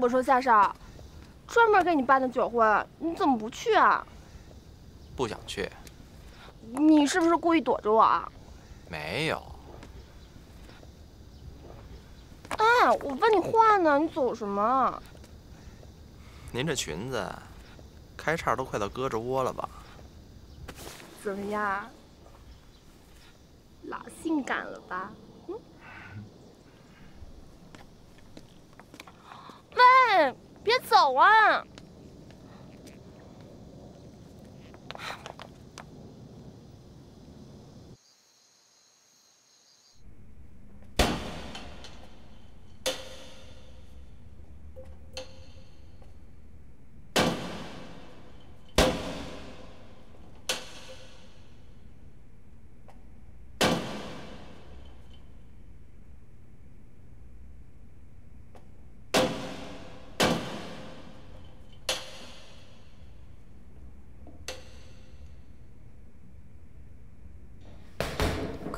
我说夏少，专门给你办的酒会，你怎么不去啊？不想去。你是不是故意躲着我啊？没有。哎，我问你话呢，你走什么？您这裙子，开叉都快到胳肢窝了吧？怎么样？老性感了吧？嗯。喂，别走啊！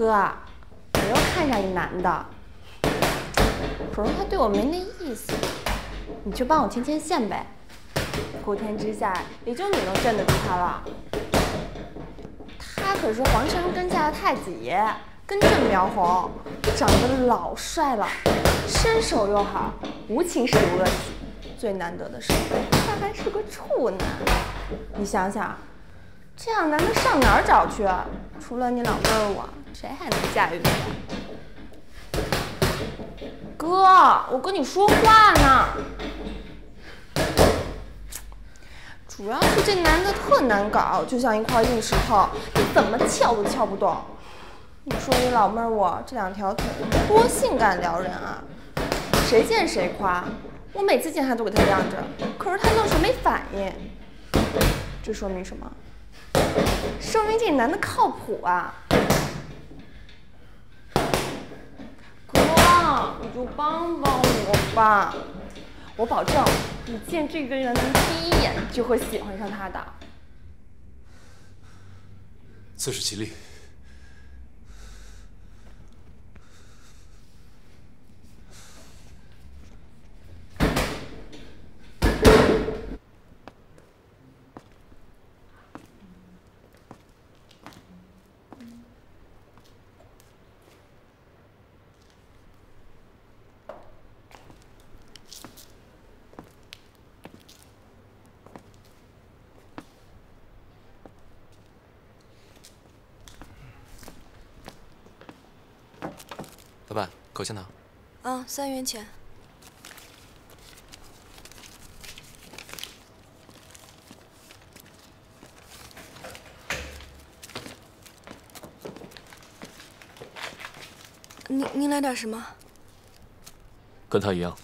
哥，我又看上一男的，可是他对我没那意思，你就帮我牵牵线呗。普天之下，也就你能镇得住他了。他可是皇城根下的太子爷，根正苗红，长得老帅了，身手又好，无情是无恶。最难得的是，他还是个处男。你想想，这样男的上哪儿找去？除了你老妹儿我。谁还能驾驭？哥，我跟你说话呢。主要是这男的特难搞，就像一块硬石头，你怎么撬都撬不动。你说你老妹儿我这两条腿多性感撩人啊！谁见谁夸，我每次见他都给他让着，可是他愣是没反应。这说明什么？说明这男的靠谱啊！哥你就帮帮我吧，我保证，你见这个人第一眼就会喜欢上他的。自食其力。老板，口香糖。嗯，三元钱。您您来点什么？跟他一样。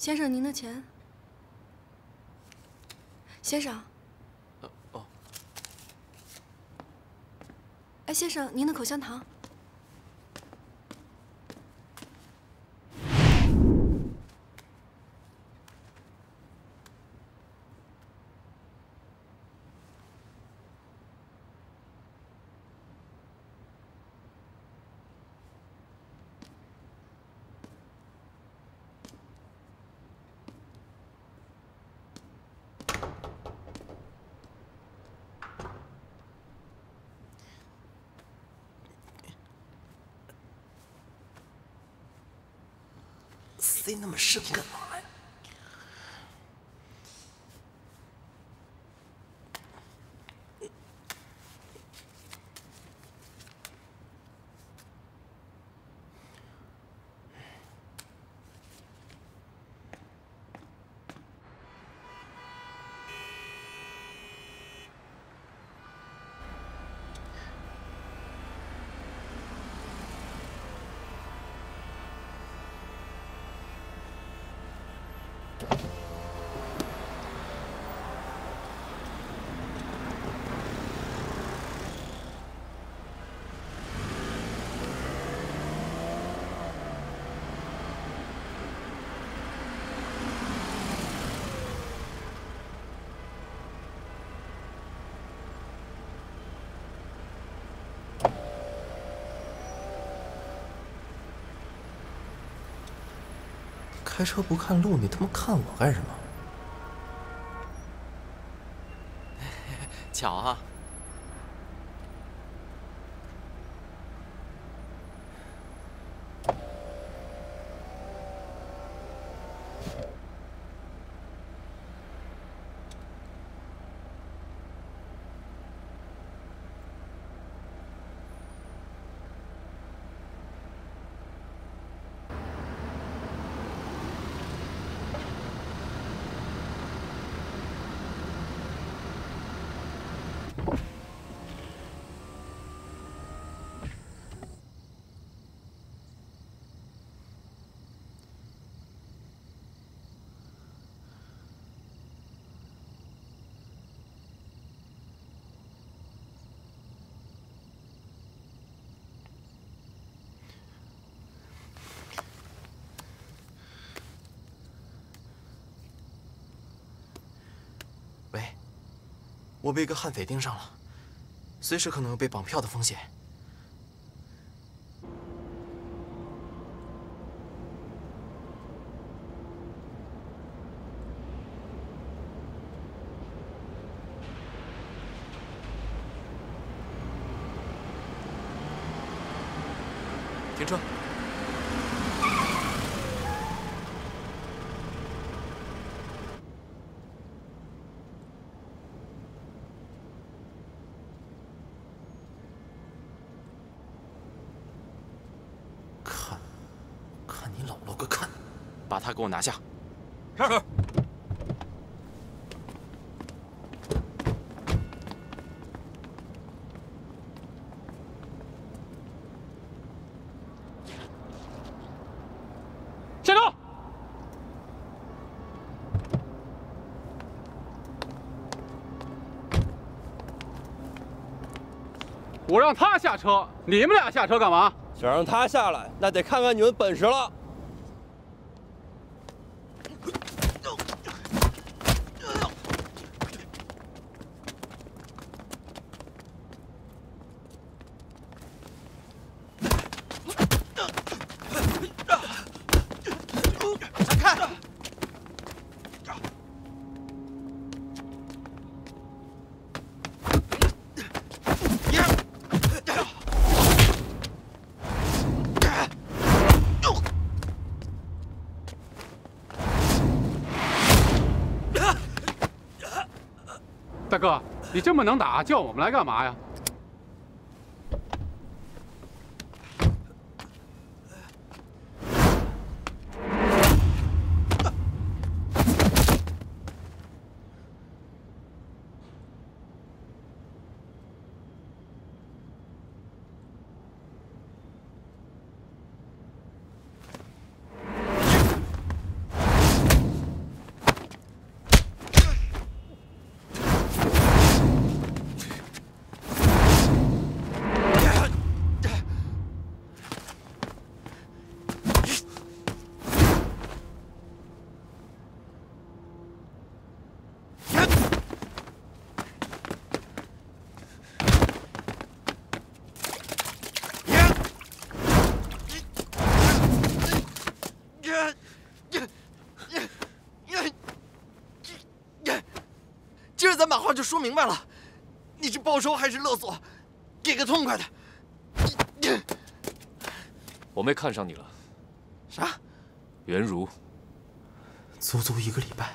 先生，您的钱。先生。哦。哎，先生，您的口香糖。那么深干嘛开车不看路，你他妈看我干什么？巧啊！喂，我被一个悍匪盯上了，随时可能有被绑票的风险。停车！看，看你姥姥个看！把他给我拿下！是。下车！我让他下车，你们俩下车干嘛？想让他下来，那得看看你们本事了。你这么能打，叫我们来干嘛呀？把话就说明白了，你是报仇还是勒索？给个痛快的！我妹看上你了，啥？袁如，足足一个礼拜，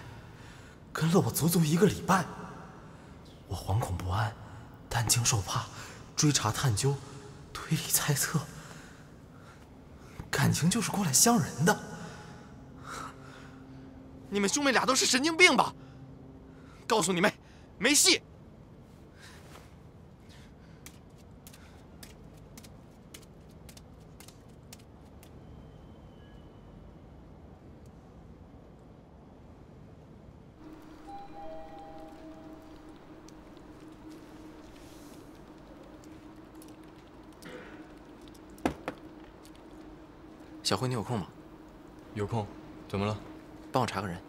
跟了我足足一个礼拜，我惶恐不安，担惊受怕，追查探究，推理猜测，感情就是过来相人的。你们兄妹俩都是神经病吧？告诉你妹，没戏。小辉你有空吗？有空怎么了？帮我查个人。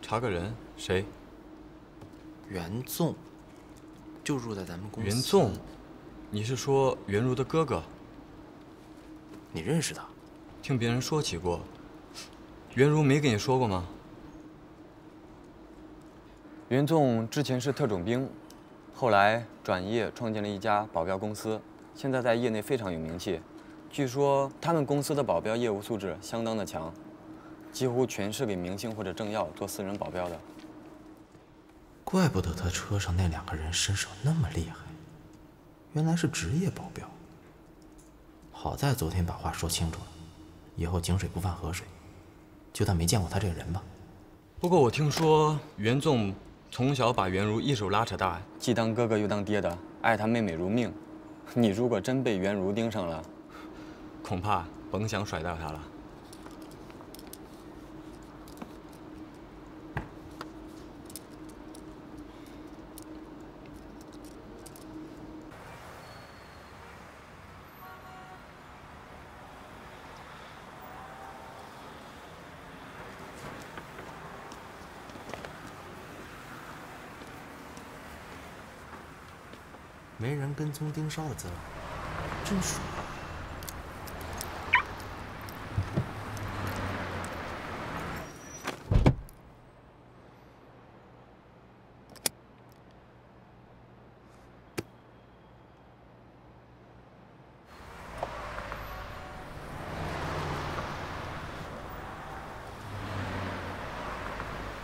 查个人？谁？袁纵，就住在咱们公司。袁纵，你是说袁如的哥哥？你认识他？听别人说起过。袁如没跟你说过吗？袁纵之前是特种兵，后来转业创建了一家保镖公司，现在在业内非常有名气。据说他们公司的保镖业务素质相当的强，几乎全是给明星或者政要做私人保镖的。怪不得他车上那两个人身手那么厉害，原来是职业保镖。好在昨天把话说清楚了，以后井水不犯河水，就当没见过他这个人吧。不过我听说袁纵从小把袁如一手拉扯大，既当哥哥又当爹的，爱他妹妹如命。你如果真被袁如盯上了，恐怕甭想甩掉他了。没人跟踪盯梢的滋味，真爽。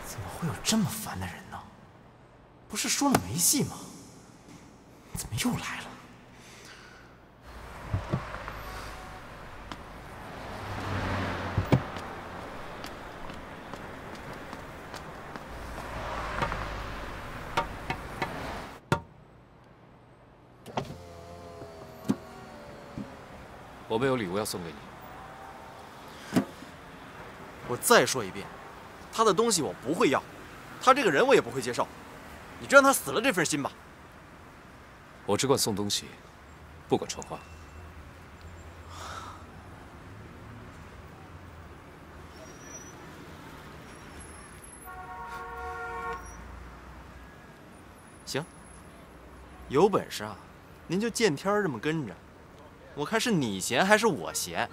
怎么会有这么烦的人呢？不是说了没戏吗？又来了？我们有礼物要送给你。我再说一遍，他的东西我不会要，他这个人我也不会接受，你就让他死了这份心吧。我只管送东西，不管传话。行，有本事啊，您就见天这么跟着，我看是你闲还是我闲。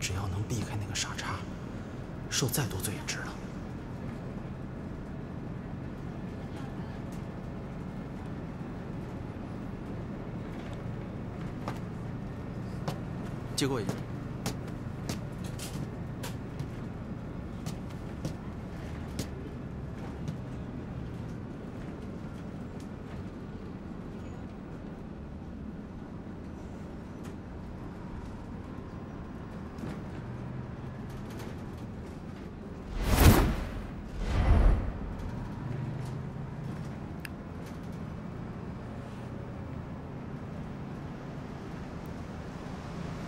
只要能避开那个傻叉，受再多罪也值了。借过一个。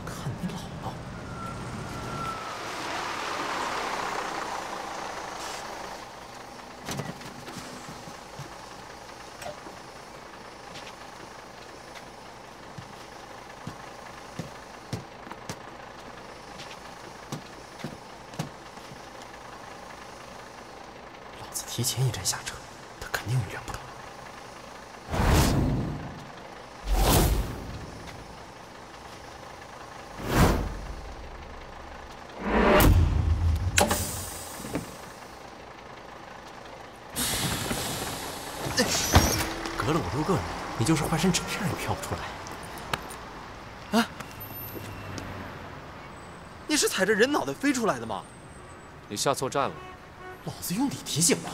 看你姥姥。老子提前一站下车，他肯定预料不到。隔了五六个人，你就是换身纸片也飘不出来。啊！你是踩着人脑袋飞出来的吗？你下错站了。老子用你提醒吗？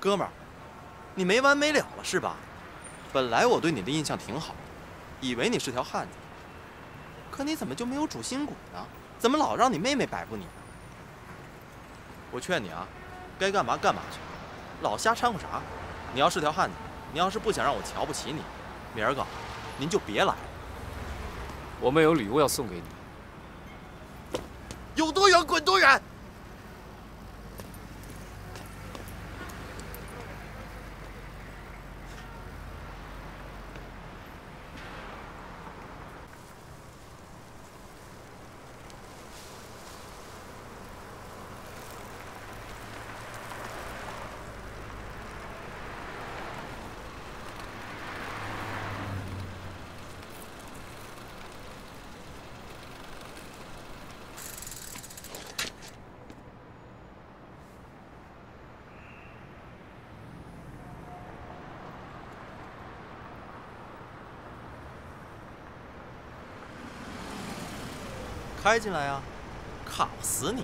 哥们儿，你没完没了了是吧？本来我对你的印象挺好，以为你是条汉子，可你怎么就没有主心骨呢？怎么老让你妹妹摆布你呢？我劝你啊，该干嘛干嘛去，老瞎掺和啥？你要是条汉子，你要是不想让我瞧不起你，明儿个您就别来了。我们有礼物要送给你。有多远滚多远！开进来呀、卡死你！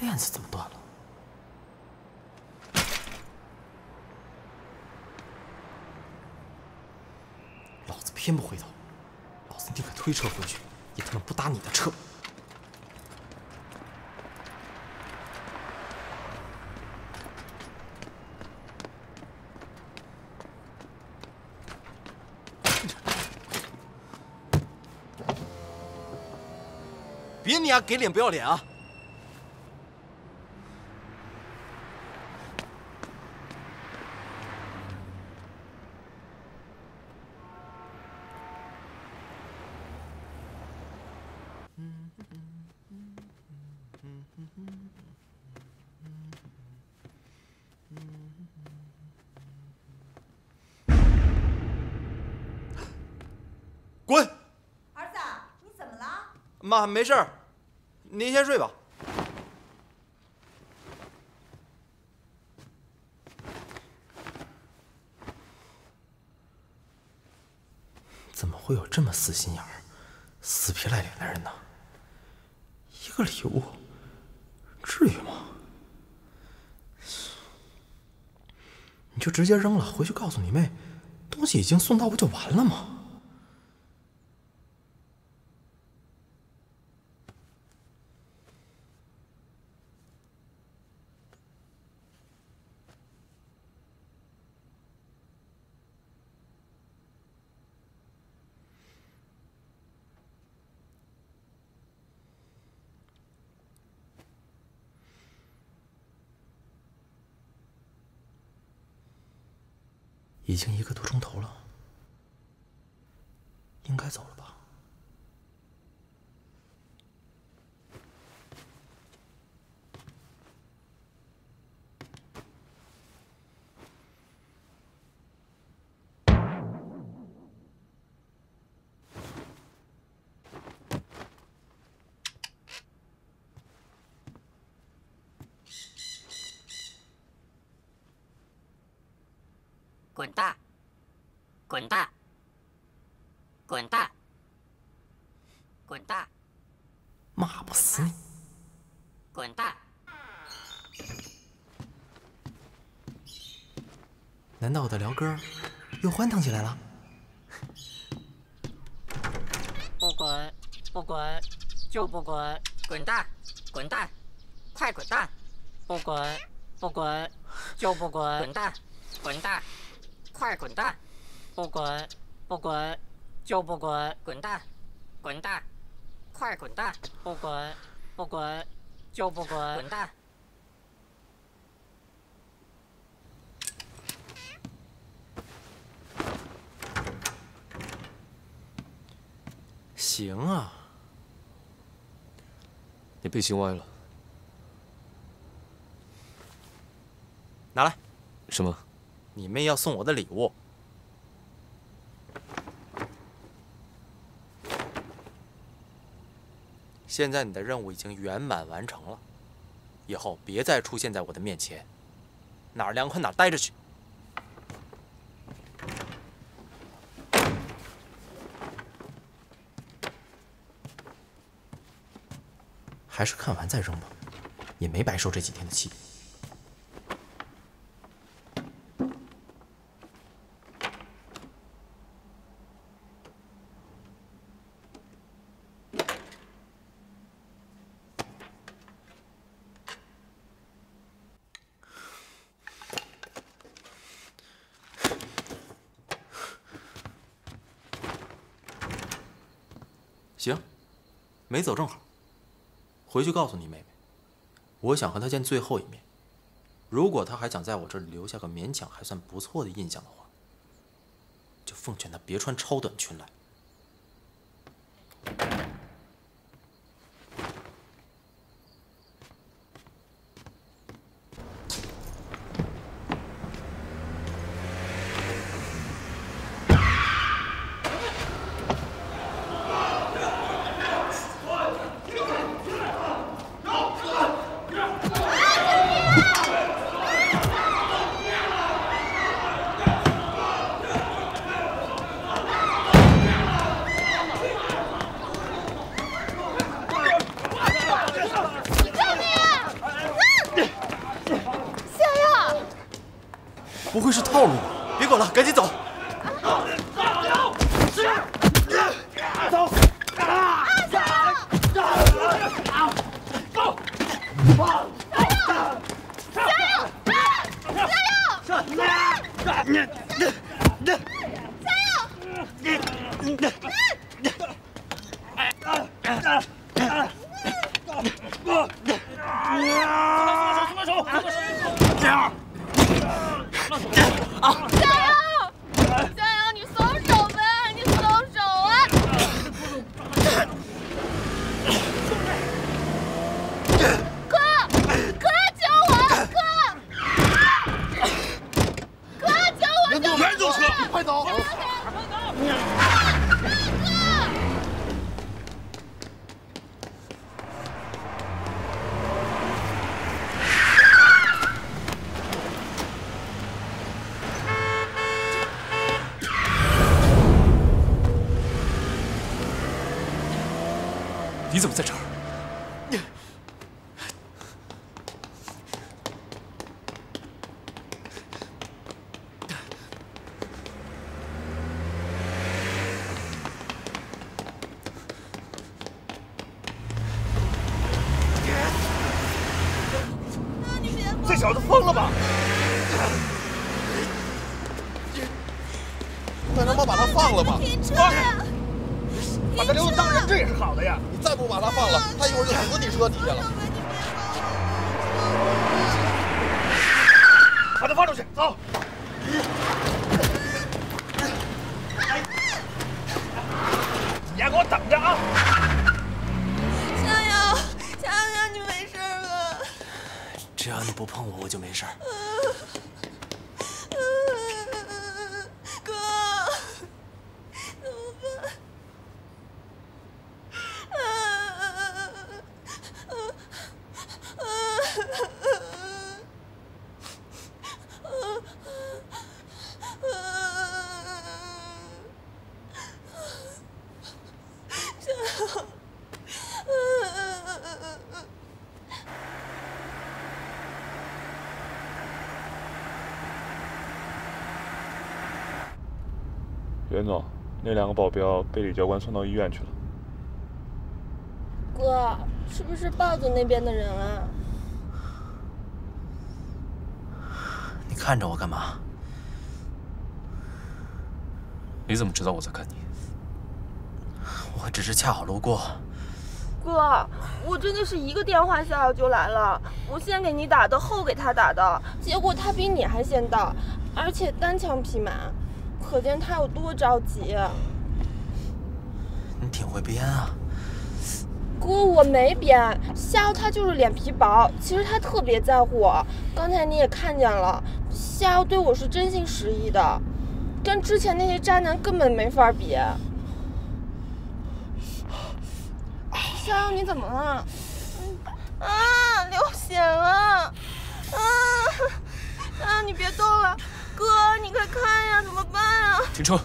链子怎么断了？老子偏不回头，老子宁可推车回去，也他妈不搭你的车。别你丫给脸不要脸啊！滚！儿子，你怎么了？妈，没事儿，您先睡吧。怎么会有这么死心眼儿、死皮赖脸的人呢？一个礼物，至于吗？你就直接扔了，回去告诉你妹，东西已经送到，不就完了吗？已经一个多钟头了，应该走了吧？滚蛋！滚蛋！滚蛋！滚蛋！骂不死你！滚蛋！难道我的聊歌又欢腾起来了？不滚！不滚！就不滚！滚蛋！滚蛋！快滚蛋！不滚！不滚！就不滚！滚蛋！滚蛋！快滚蛋！不滚，不滚，就不滚！滚蛋，滚蛋，快滚蛋！不滚，不滚，就不滚！滚蛋！行啊，你背心歪了，拿来。什么？你妹要送我的礼物。现在你的任务已经圆满完成了，以后别再出现在我的面前，哪儿凉快哪儿待着去。还是看完再扔吧，也没白受这几天的气。行，没走正好。回去告诉你妹妹，我想和她见最后一面。如果她还想在我这里留下个勉强还算不错的印象的话，就奉劝她别穿超短裙来。袁总，那两个保镖被李教官送到医院去了。哥，是不是豹子那边的人啊？你看着我干嘛？你怎么知道我在看你？我只是恰好路过。哥，我真的是一个电话下就来了，我先给你打的，后给他打的，结果他比你还先到，而且单枪匹马，可见他有多着急。你挺会编啊。哥，我没编，夏瑶他就是脸皮薄，其实他特别在乎我。刚才你也看见了，夏瑶对我是真心实意的，跟之前那些渣男根本没法比。夏瑶，你怎么了？啊，流血了！啊啊，你别动了，哥，你快看呀，怎么办啊？停车！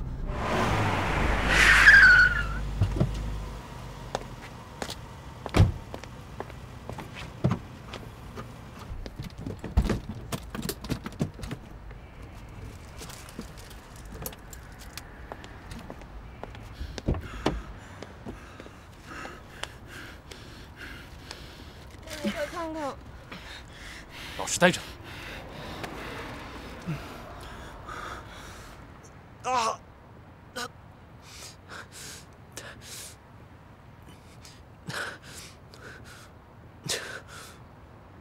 你快看看，老实待着。啊！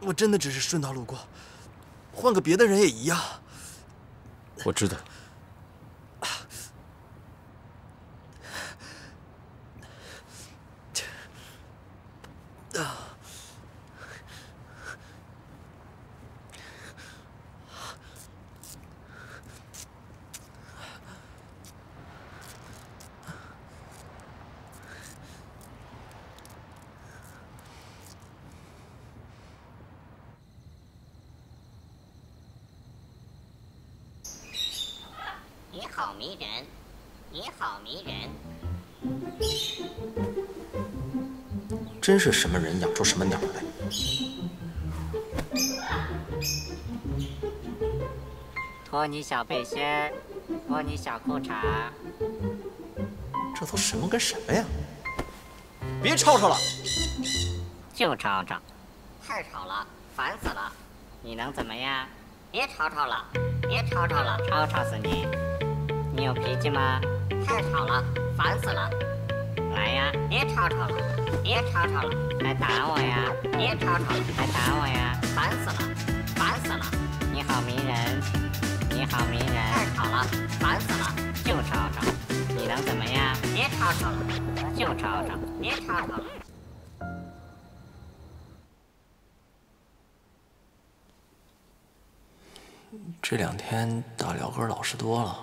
我真的只是顺道路过，换个别的人也一样。我知道。好迷人，你好迷人。真是什么人养出什么鸟来。脱你小背心儿，脱你小裤衩。这都什么跟什么呀？别吵吵了！就吵吵，太吵了，烦死了！你能怎么样？别吵吵了，别吵吵了，吵吵死你！你有脾气吗？太吵了，烦死了！来呀，别吵吵了，别吵吵了，来打我呀！别吵吵了，来打我呀！烦死了，烦死了！你好迷人，你好迷人！太吵了，烦死了！就吵吵，你能怎么样？别吵吵了，就吵吵，别吵吵了。这两天大辽哥老实多了，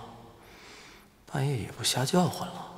半夜也不瞎叫唤了。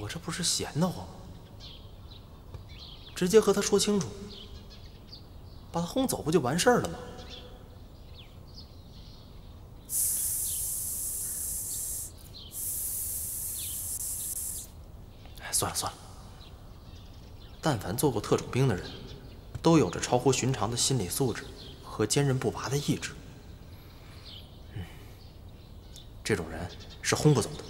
我这不是闲得慌吗？直接和他说清楚，把他轰走不就完事儿了吗？算了算了，但凡做过特种兵的人，都有着超乎寻常的心理素质和坚韧不拔的意志。嗯，这种人是轰不走的。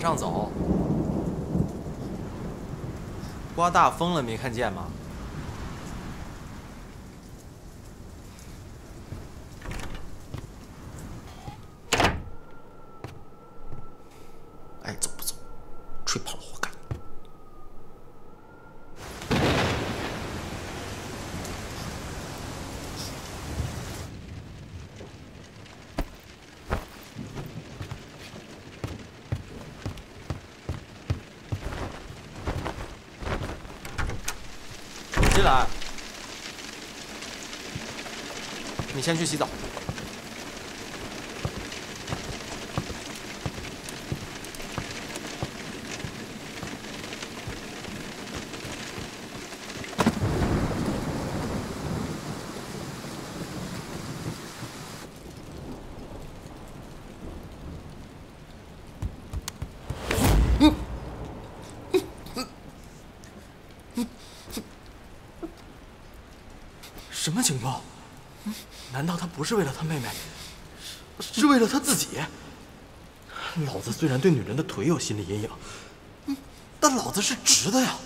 上走！刮大风了，没看见吗？爱走不走，吹跑了活该。进来。你先去洗澡。什么情况？难道他不是为了他妹妹，是为了他自己？老子虽然对女人的腿有心理阴影，但老子是直的呀！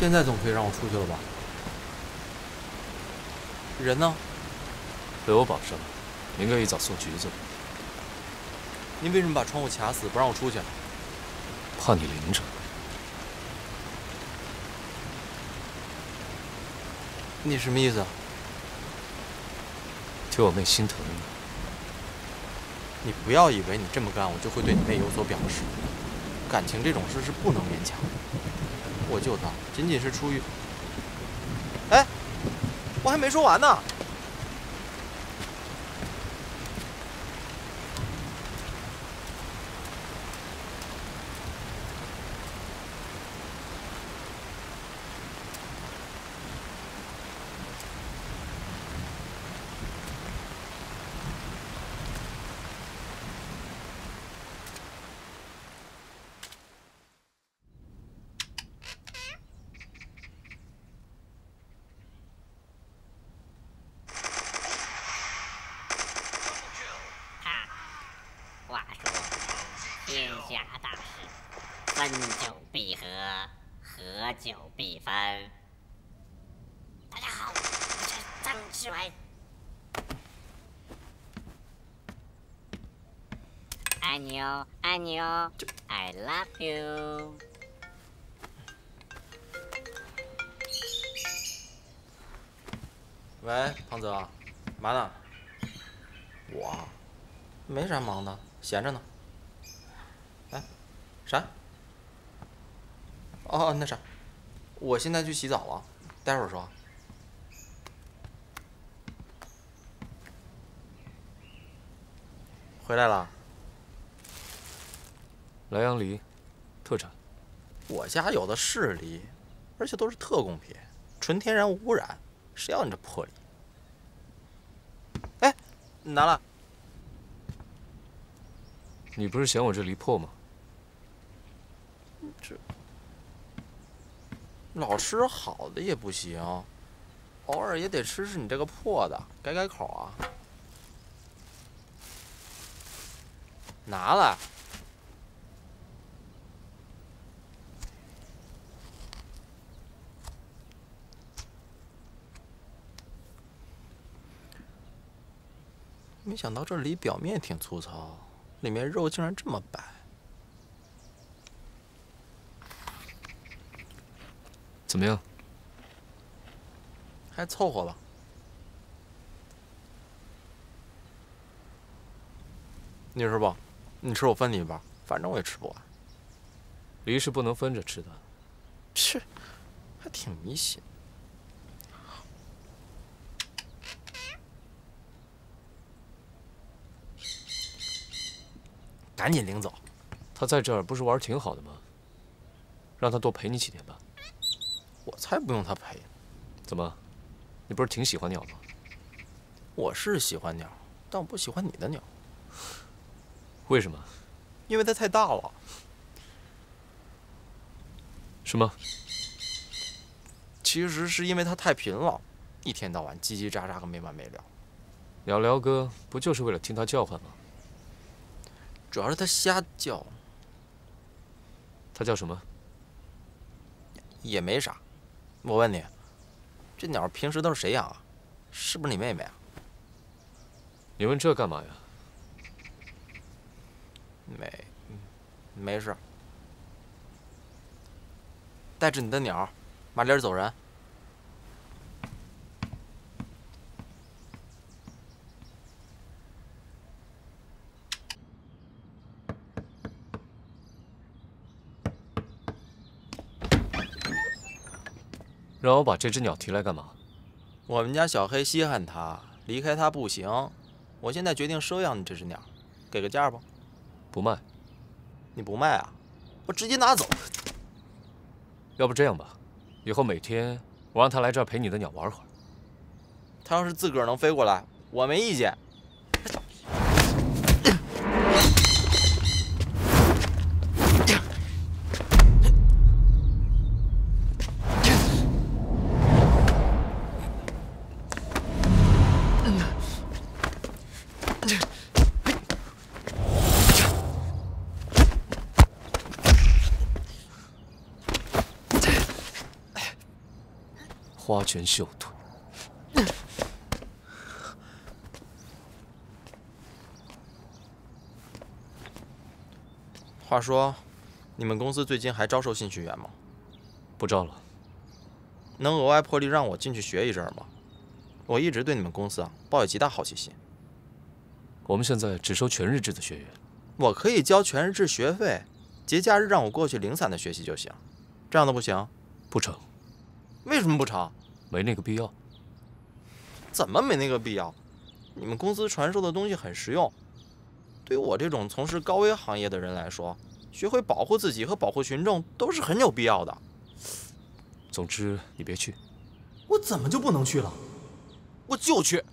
现在总可以让我出去了吧？人呢？被我保上了，明个一早送局子了。您为什么把窗户卡死，不让我出去？怕你淋着。你什么意思？替我妹心疼你。你不要以为你这么干，我就会对你妹有所表示。感情这种事是不能勉强的。我救他，仅仅是出于……哎，我还没说完呢。话说，天下大事，分久必合，合久必分。大家好，我是张志伟。爱你哦，爱你哦，I love you。喂，胖子，嘛呢？我，没啥忙的，闲着呢。哎，啥？哦，那啥，我现在去洗澡了，待会儿说。回来了。莱阳梨，特产。我家有的是梨，而且都是特供品，纯天然无污染。谁要你这破梨？哎，你拿了。你不是嫌我这梨破吗？这老吃好的也不行，偶尔也得吃吃你这个破的，改改口啊。拿来。没想到这梨表面挺粗糙，里面肉竟然这么白。怎么样？还凑合吧。你吃不？你吃我分你一半，反正我也吃不完。梨是不能分着吃的。切，还挺迷信。赶紧领走。他在这儿不是玩挺好的吗？让他多陪你几天吧。我才不用他陪。怎么？你不是挺喜欢鸟吗？我是喜欢鸟，但我不喜欢你的鸟。为什么？因为它太大了。什么？其实是因为它太贫了，一天到晚叽叽喳喳个没完没了。鸟聊哥不就是为了听它叫唤吗？主要是它瞎叫。它叫什么？也没啥。我问你，这鸟平时都是谁养啊？是不是你妹妹啊？你问这干嘛呀？没，没事。带着你的鸟，麻溜走人。让我把这只鸟提来干嘛？我们家小黑稀罕它，离开它不行。我现在决定收养你这只鸟，给个价吧？不卖。你不卖啊？我直接拿走。要不这样吧，以后每天我让它来这儿陪你的鸟玩会儿。它要是自个儿能飞过来，我没意见。拳绣腿。话说，你们公司最近还招收新学员吗？不招了。能额外破例让我进去学一阵吗？我一直对你们公司啊抱有极大好奇心。我们现在只收全日制的学员。我可以交全日制学费，节假日让我过去零散的学习就行。这样的不行？不成。为什么不成？没那个必要。怎么没那个必要？你们公司传授的东西很实用，对于我这种从事高危行业的人来说，学会保护自己和保护群众都是很有必要的。总之，你别去。我怎么就不能去了？我就去。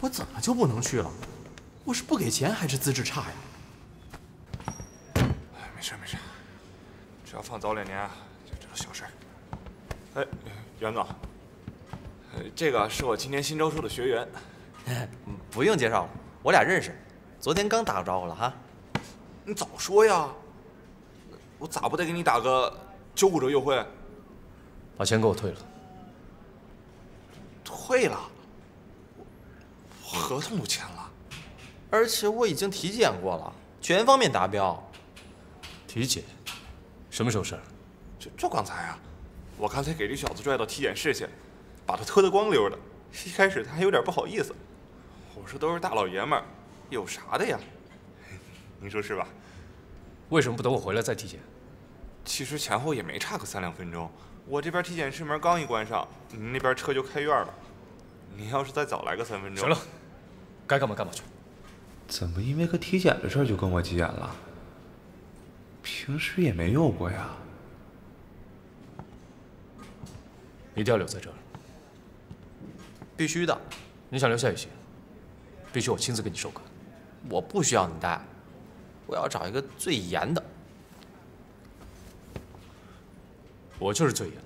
我怎么就不能去了？我是不给钱还是资质差呀？没事没事，只要放早两年，就这都小事。哎，袁总，这个是我今年新招收的学员。不用介绍了，我俩认识，昨天刚打过招呼了哈。你早说呀！我咋不得给你打个九五折优惠？把钱给我退了。退了？合同都签了，而且我已经体检过了，全方面达标。体检？什么时候事儿？就就刚才啊！我刚才给这小子拽到体检室去，把他脱得光溜的。一开始他还有点不好意思。我说都是大老爷们儿，有啥的呀？您说是吧？为什么不等我回来再体检？其实前后也没差个三两分钟。我这边体检室门刚一关上，您那边车就开院了。您要是再早来个三分钟……行了，该干嘛干嘛去。怎么因为个体检的事就跟我急眼了？平时也没用过呀。一定要留在这儿。必须的。你想留下也行，必须我亲自给你授课。我不需要你带，我要找一个最严的。我就是最严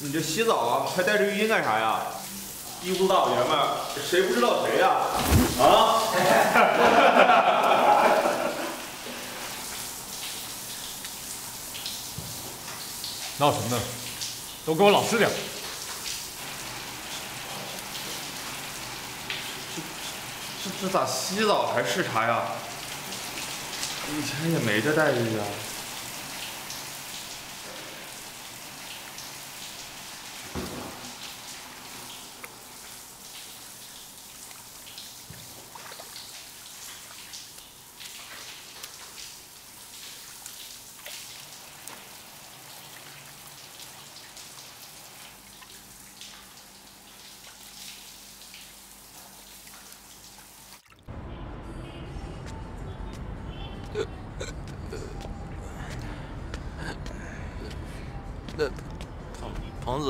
你这洗澡啊，还带着浴巾干啥呀？一屋子大老爷们，谁不知道谁呀？啊！闹什么呢？都给我老实点！这这咋洗澡还视察呀？以前也没这待遇呀。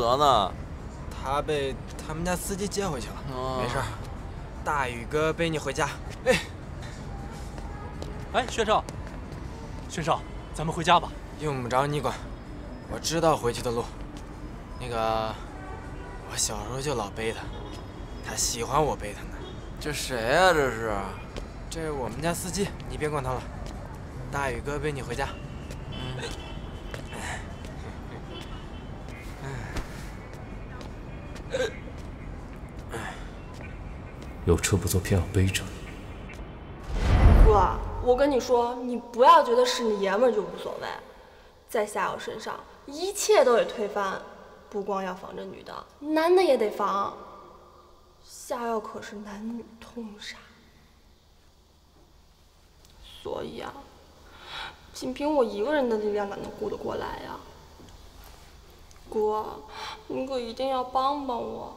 彭泽呢？他被他们家司机接回去了，哦没事。大宇哥背你回家。哎，哎，薛少，薛少，咱们回家吧。用不着你管，我知道回去的路。那个，我小时候就老背他，他喜欢我背他呢。这谁呀？这是？这是我们家司机，你别管他了。大宇哥背你回家。有车不坐，偏要背着。哥，我跟你说，你不要觉得是你爷们就无所谓，在夏瑶身上，一切都得推翻。不光要防着女的，男的也得防。夏瑶可是男女通杀，所以啊，仅凭我一个人的力量哪能顾得过来呀？哥，你可一定要帮帮我。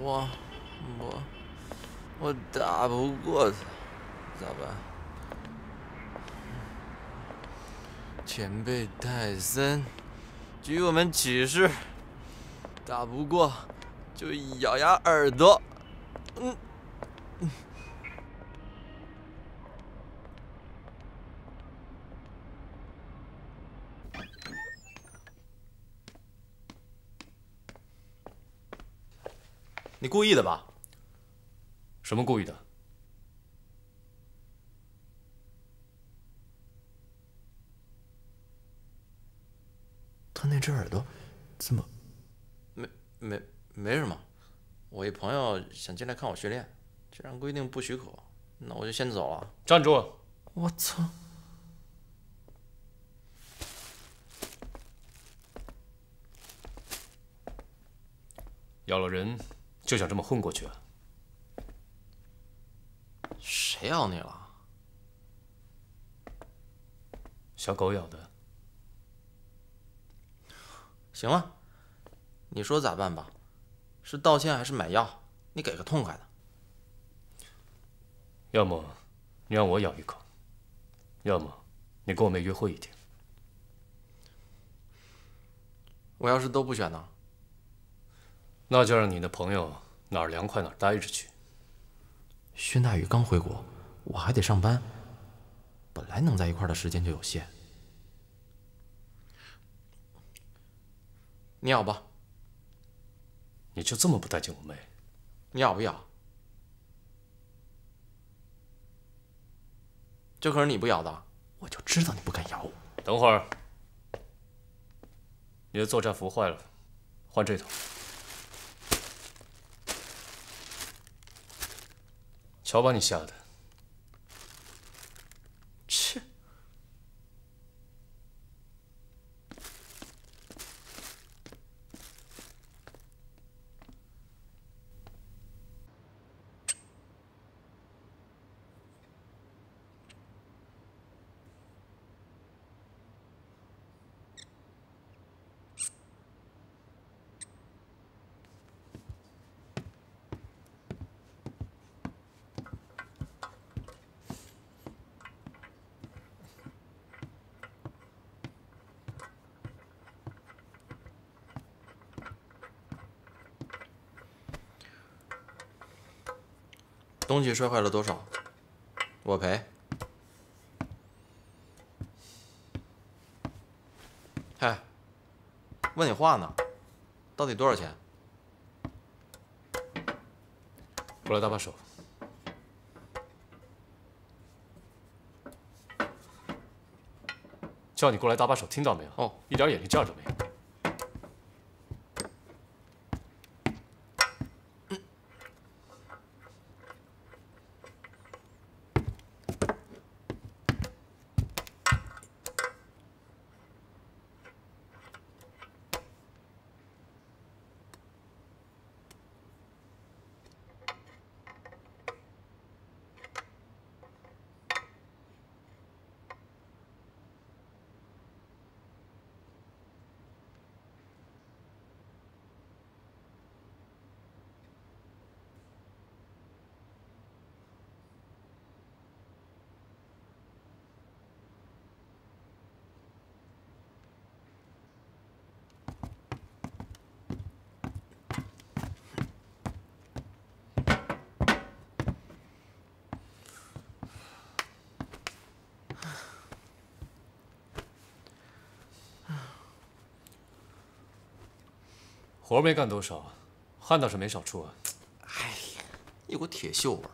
我我我打不过他，咋办？前辈泰森，给我们启示：打不过就咬牙耳朵。嗯。你故意的吧？什么故意的？他那只耳朵怎么？没没没什么，我一朋友想进来看我训练，既然规定不许可，那我就先走了。站住！我操！咬了人就想这么混过去啊？谁咬你了？小狗咬的。行了，你说咋办吧？是道歉还是买药？你给个痛快的。要么你让我咬一口，要么你跟我妹约会一天。我要是都不选呢？那就让你的朋友哪儿凉快哪儿待着去。薛大宇刚回国，我还得上班，本来能在一块儿的时间就有限。你咬吧。你就这么不待见我妹？你咬不咬？这可是你不咬的，我就知道你不敢咬我。等会儿，你的作战服坏了，换这套。瞧把你吓的！东西摔坏了多少？我赔。嗨，问你话呢，到底多少钱？过来搭把手。叫你过来搭把手，听到没有？哦，一点眼力劲儿都没有。活没干多少，汗倒是没少出啊。哎呀，一股铁锈味儿。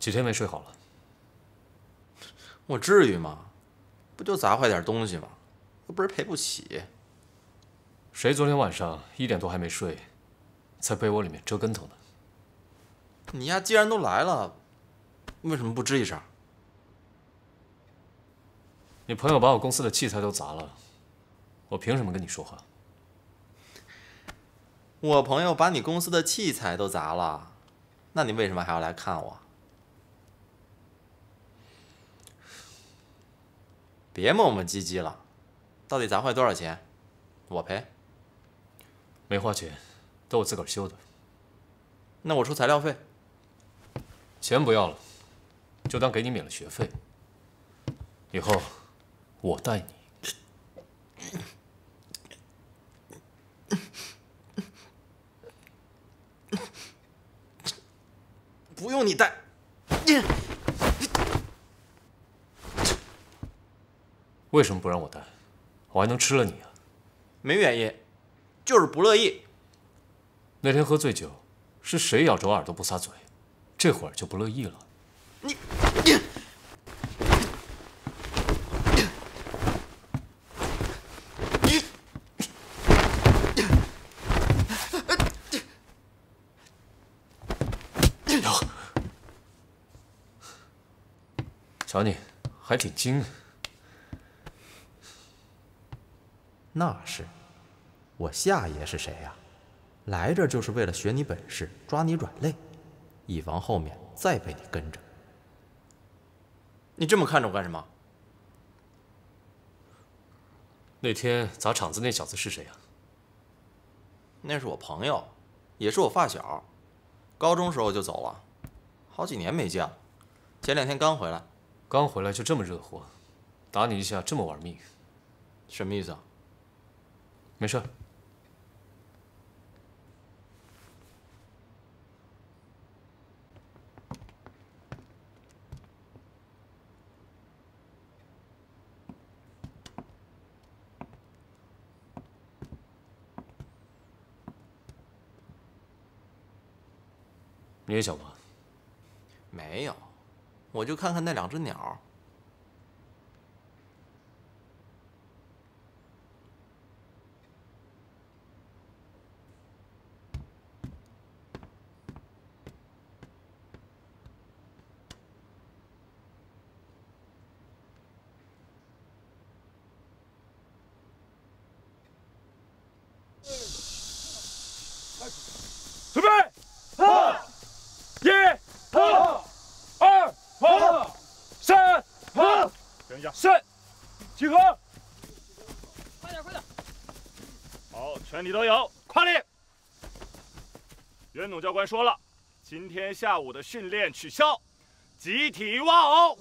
几天没睡好了？我至于吗？不就砸坏点东西吗？又不是赔不起。谁昨天晚上一点多还没睡，在被窝里面折跟头呢？你呀，既然都来了，为什么不吱一声？你朋友把我公司的器材都砸了。我凭什么跟你说话？我朋友把你公司的器材都砸了，那你为什么还要来看我？别磨磨唧唧了，到底砸坏多少钱？我赔。没花钱，都我自个儿修的。那我出材料费。钱不要了，就当给你免了学费。以后我带你。不用你带。为什么不让我带？我还能吃了你啊？没原因，就是不乐意。那天喝醉酒，是谁咬着我耳朵不撒嘴？这会儿就不乐意了。瞧你，还挺精。那是，我夏爷是谁呀？来这就是为了学你本事，抓你软肋，以防后面再被你跟着。你这么看着我干什么？那天砸场子那小子是谁呀？那是我朋友，也是我发小，高中时候就走了，好几年没见了。前两天刚回来，刚回来就这么热乎，打你一下这么玩命，什么意思啊？没事。你也想玩？没有，我就看看那两只鸟。准备，好，一，好，二，好，三，好，等一下，三，集合，快点，快点，好，全体都有，快点。袁总教官说了，今天下午的训练取消，集体挖偶。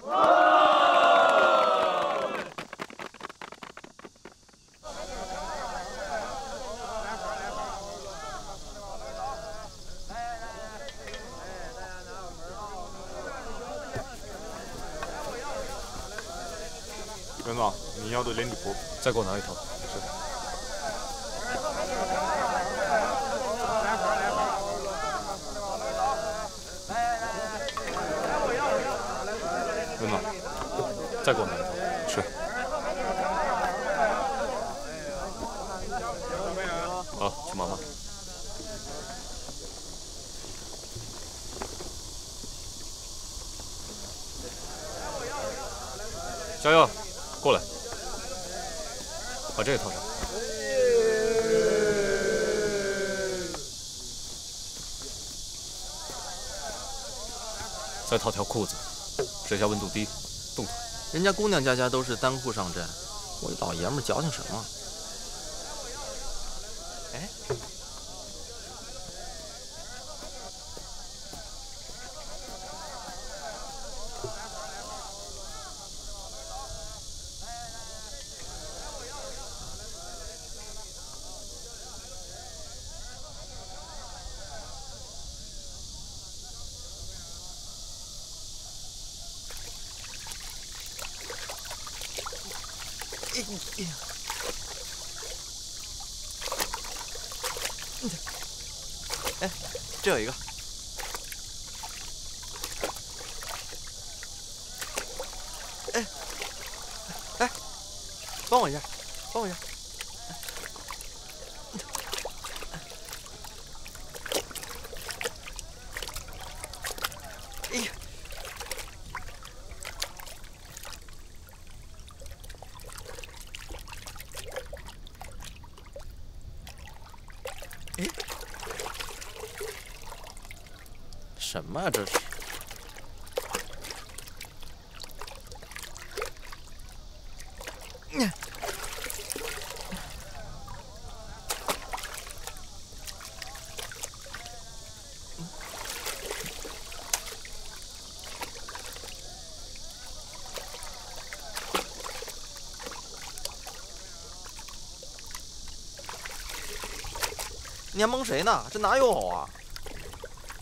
袁总，你要的连体服，再给我拿一套。是。袁总，再给我拿一套。是。好，去忙吧。加油！过来，把这个套上。再套条裤子，这下温度低，冻腿。人家姑娘家家都是单裤上阵，我一老爷们矫情什么？哎，哎呀！哎，这有一个。哎，哎，帮我一下，帮我一下。你还蒙谁呢？这哪有啊？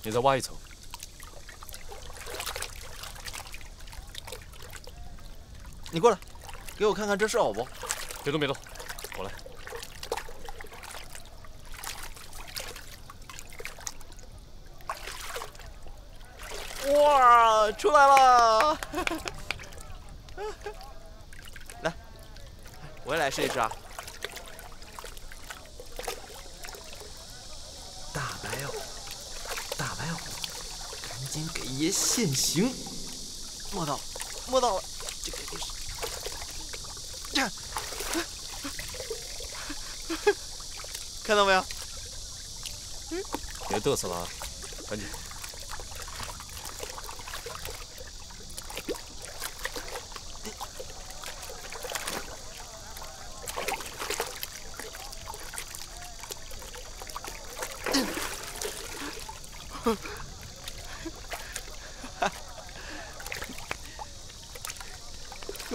你再挖一层。你过来，给我看看这是藕不？别动别动，我来。哇，出来了！来，我也来试一试啊。大白藕，大白藕，赶紧给爷现形！摸到了，摸到了，这肯定是。这，看到没有？别嘚瑟了啊，赶紧。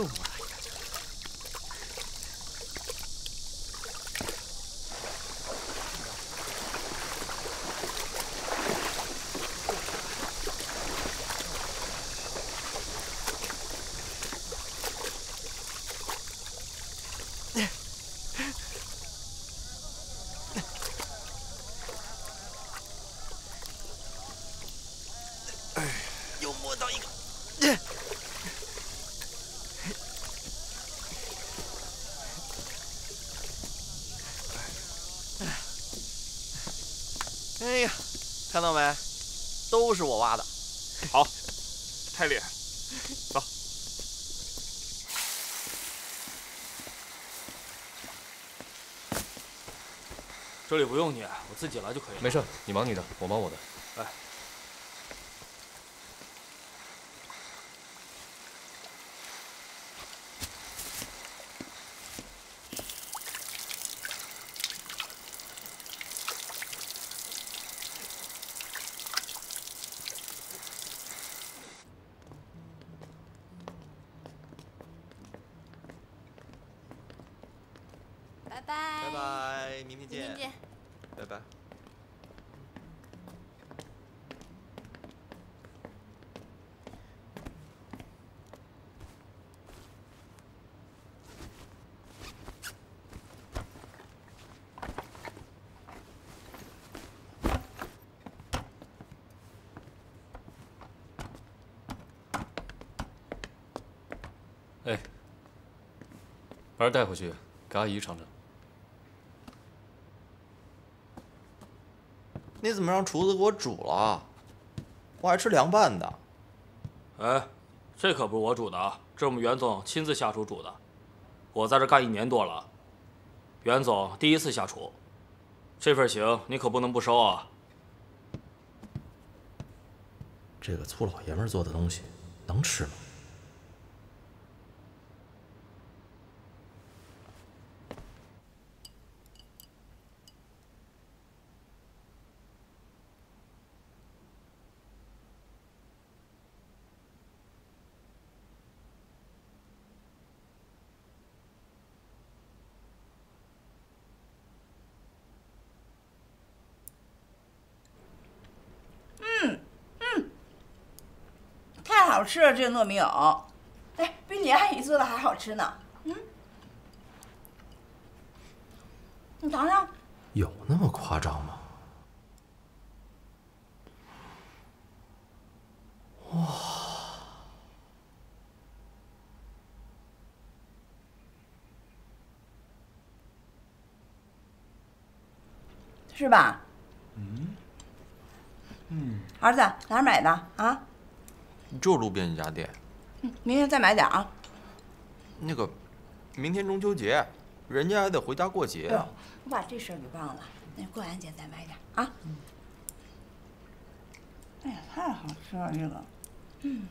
又摸了一个。哎，又摸到一个。哎呀，看到没？都是我挖的。好，太厉害了，走。这里不用你，我自己来就可以了。没事，你忙你的，我忙我的。哎，拜拜。拜拜，明天见。明天见。拜拜。哎，把这带回去，给阿姨尝尝。你怎么让厨子给我煮了？我还吃凉拌的。哎，这可不是我煮的啊，这是我们袁总亲自下厨煮的。我在这干一年多了，袁总第一次下厨，这份情你可不能不收啊。这个粗老爷们做的东西能吃吗？嗯嗯，太好吃了，这个糯米藕，哎，比你阿姨做的还好吃呢。嗯，你尝尝。有那么夸张吗？哇是吧？嗯，嗯，儿子，哪儿买的啊？就路边一家店。嗯明天再买点啊。那个，明天中秋节，人家还得回家过节。我把这事儿给忘了，那过完节再买点啊。哎呀，太好吃了这个。嗯。